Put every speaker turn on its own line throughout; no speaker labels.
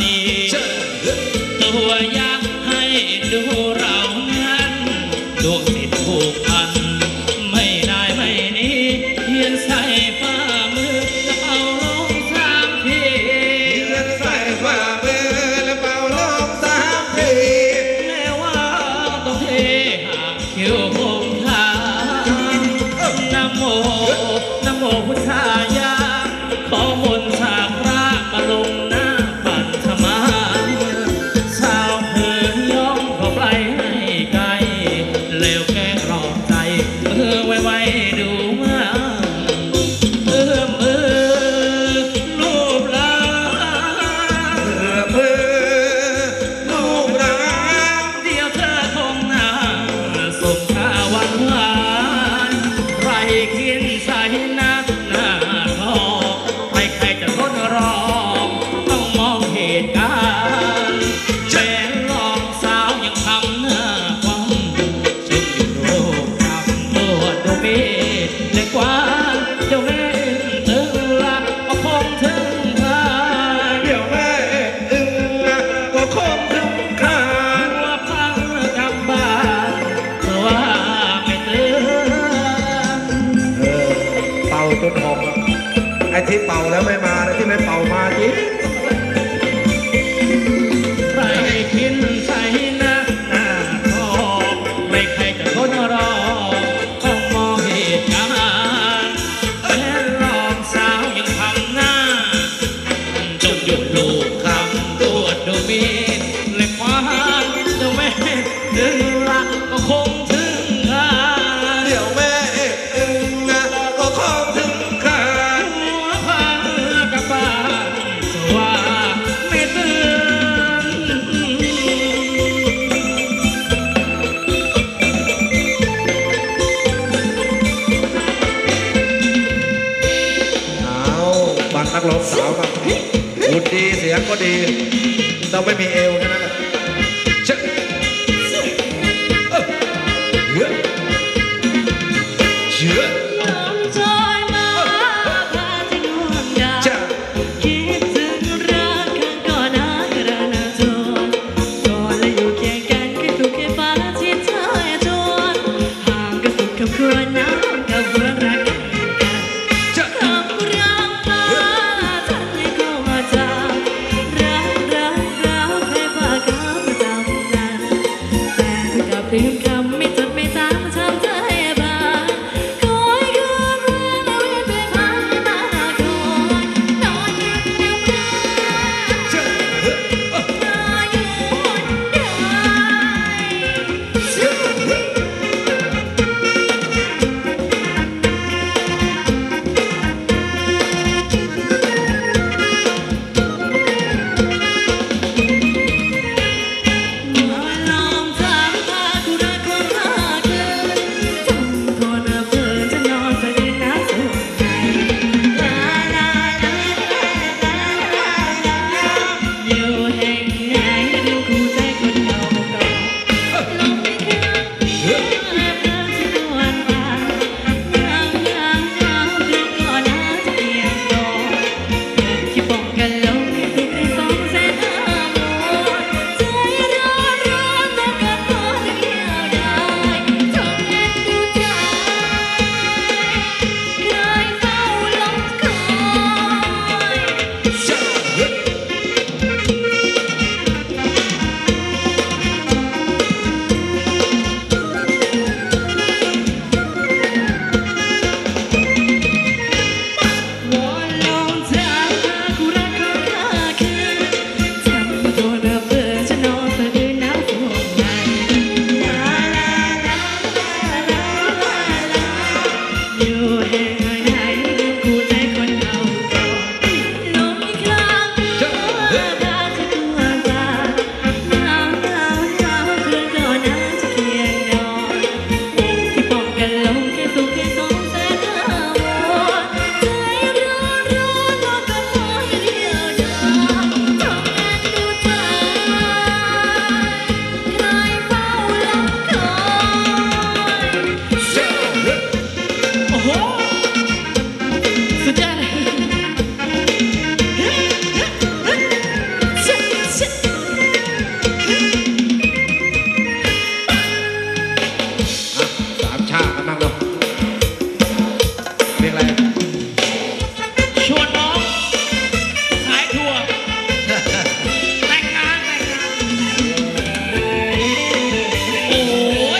นีตัวอยากให้ดู ที่เป่าแล้วไม่มา
นะ
ที่ไม่
เป่ามาจริง
ยงก็ดี เราไม่
มีเอวแค่นั้นแหละเยอะ
มั่งลูกเพลงอะไร
ชวนน้องขายถั่วแต่งงานแต่งงานโอ้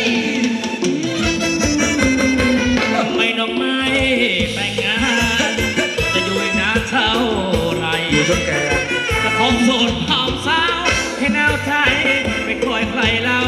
ยทำไมน้องไม่แต่งงาน จะอยู่อีกนานเท่าไร
อยู่จนแก่
กระทงโสดผอมสาวให้แนวไทยไม่คอยใครเล่า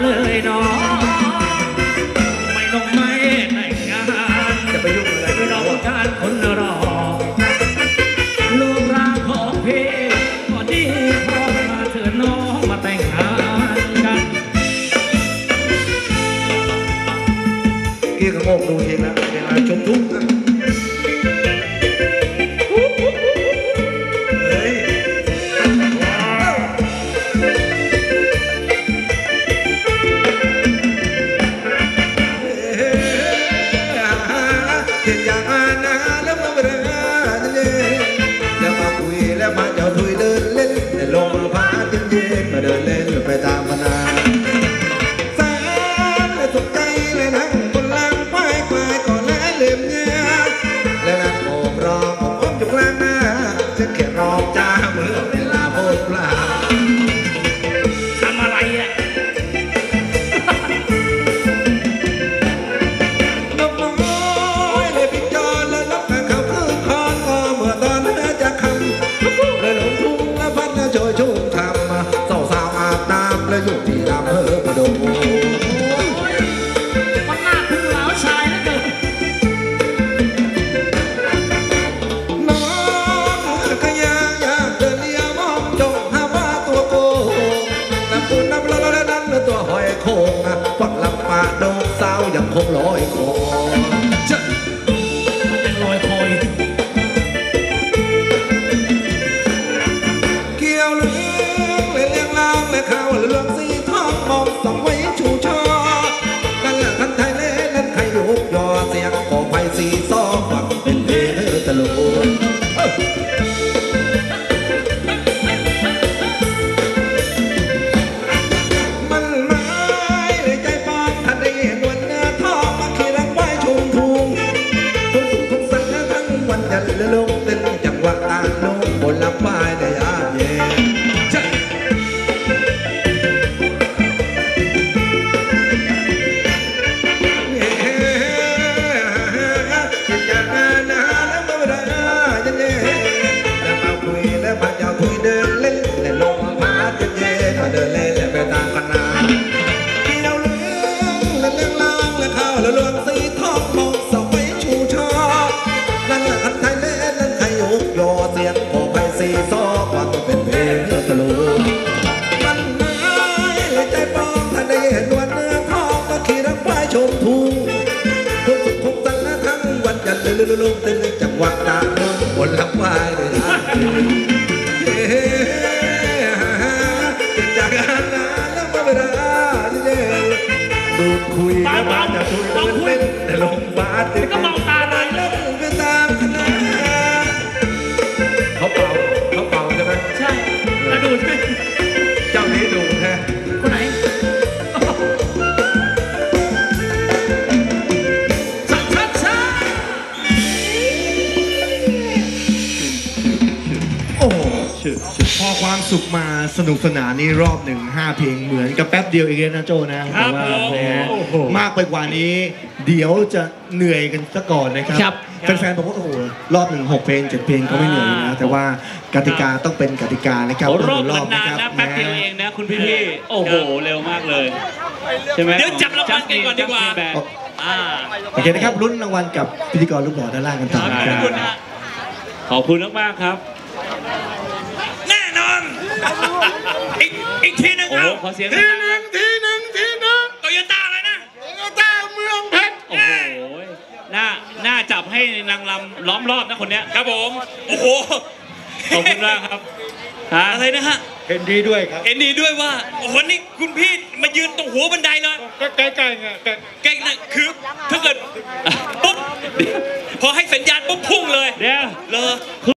เลย รอผมอยู่ลางน้าฉันแค่
ร
อ
จ้า
เมื่
อเวลาหมดเล่
ทำอะไรอะ
น้ำน้อยเลยพิจาและนับกับเขาคือคอนมื่อตอนนั้จะคำเลยหลงทุ่และพัดแะโชยชุ่มทำสาสาวอาบน้และอยู่ที่ำเภอประดง
ลุลุ
ลุตึงจังหวัดตางนนบนลำวายเลยนะจากนั้นแล้มาเวายเดิดูดคุยแล้าคุยแต่ลงบาส
แล้วก็มอตาไหน
แล้วไปตามเขาเป่าเขาเป่าใช่ไหม
ใช่แล้ดูใช่ไห
ม
พอความสุขมาสนุกสนานนี่รอบหนึ่งห้าเพลงเหมือนกับแป๊บเดียวเองนะโจนะแต่ว่าแหมมากไปกว่านี้ เดี๋ยวจะเหนื่อยกันซะก่อนนะครับ
ครับ
แฟนๆบอกว่าโอ้โหรอบหนึ่งหกเพลงเจ็ดเพลงก็ไม่เหนื่อยอยู่นะแต่ว่ากติกาต้องเป็นกติกานะครับ
โอ้
ต้อง
รอบ
ดู
นานๆนะแป๊บเดียวเองนะคุณพี่พี่ๆโอ้โหเร็วมากเลยใช่ไหม
เดี๋ยวจับรางวัลกันก่อนดีกว่า
Justin Bieber
อ่า
โอเคนะครับลุ้นรางวัลกับพิธีกรลูกหล่อด้านล่างกันต่อ
ขอบ
ครับ
คุณนะ
ขอบคุณมากๆครับ
แน่นอน อีกอีกทีหนึง
โอ้โห
เอา
ขอเสียง
ทีหนึ่งทีหนึ่งทีหนึ่ง
โตโยต้าเลยนะ
โตต้าเมืองเพชร
โอ้โหหน้าหน้าจับให้นางลำล้อมรอบนะคนเนี้ย
ครับผมโอ้โห
ขอบคุณมากครับฮะ
อะไรนะฮะ
เห็นดีด้วยครับ
เห็นดีด้วยว่าโอ้โหนี่คุณพี่มายืนตรงหัวบันไดเลย
ก็ใกล้ๆไง
ใกล้นะคือถ้าเกิดปุ๊บพอให้สัญญาณปุ๊บพุ่งเลย
เดี๋ยว
เลย